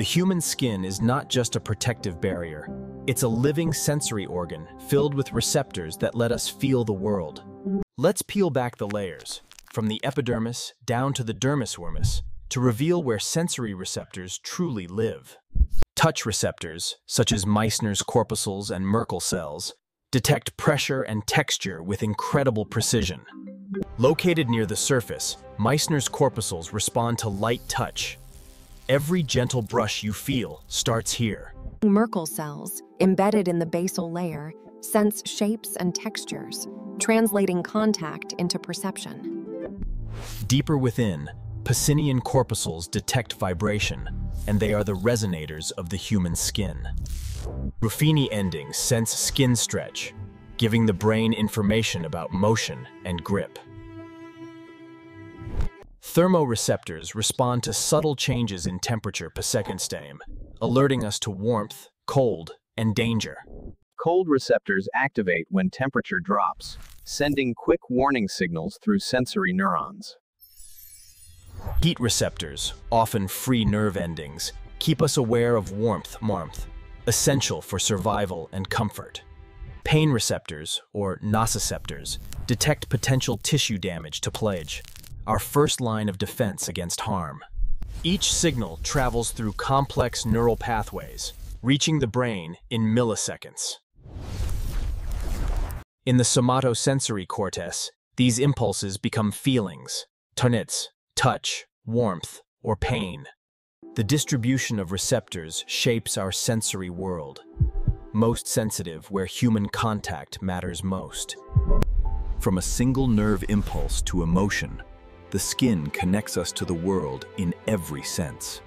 The human skin is not just a protective barrier. It's a living sensory organ filled with receptors that let us feel the world. Let's peel back the layers, from the epidermis down to the dermis wormus, to reveal where sensory receptors truly live. Touch receptors, such as Meissner's corpuscles and Merkel cells, detect pressure and texture with incredible precision. Located near the surface, Meissner's corpuscles respond to light touch. Every gentle brush you feel starts here. Merkel cells, embedded in the basal layer, sense shapes and textures, translating contact into perception. Deeper within, Pacinian corpuscles detect vibration, and they are the resonators of the human skin. Ruffini endings sense skin stretch, giving the brain information about motion and grip. Thermoreceptors respond to subtle changes in temperature per second stem, alerting us to warmth, cold, and danger. Cold receptors activate when temperature drops, sending quick warning signals through sensory neurons. Heat receptors, often free nerve endings, keep us aware of warmth, warmth, essential for survival and comfort. Pain receptors, or nociceptors, detect potential tissue damage to plage, our first line of defense against harm. Each signal travels through complex neural pathways, reaching the brain in milliseconds. In the somatosensory cortex, these impulses become feelings, tonits, touch, warmth, or pain. The distribution of receptors shapes our sensory world, most sensitive where human contact matters most. From a single nerve impulse to emotion, the skin connects us to the world in every sense.